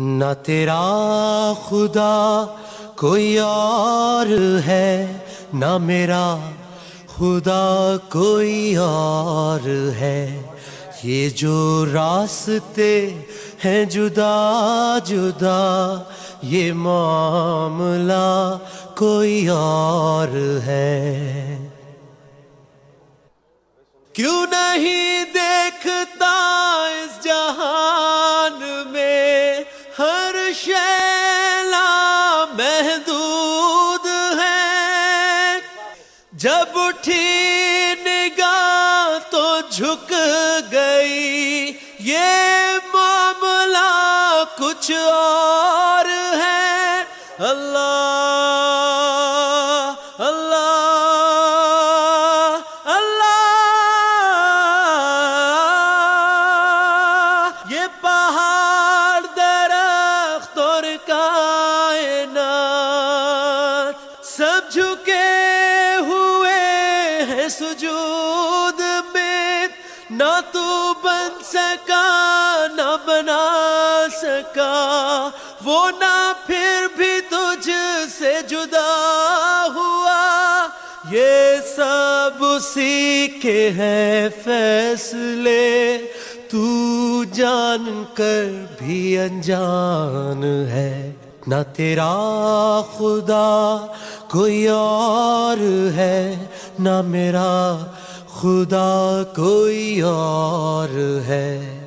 न तेरा खुदा कोई और है, न मेरा खुदा कोई और है। ये जो रास्ते हैं जुदा जुदा, ये मामला कोई और है। क्यों नहीं जब उठी निगाह तो झुक गई, ये मामला कुछ और है। अल्लाह अल्लाह अल्लाह, ये पहाड़ दरख्त और कायनात सब झुके सुजूद में ना तू बन सका, ना बना सका। वो ना फिर भी तुझ से जुदा हुआ। ये सब उसी के हैं फैसले। तू जान कर भी अनजान है। ना तेरा खुदा कोई और है। न मेरा खुदा कोई और है।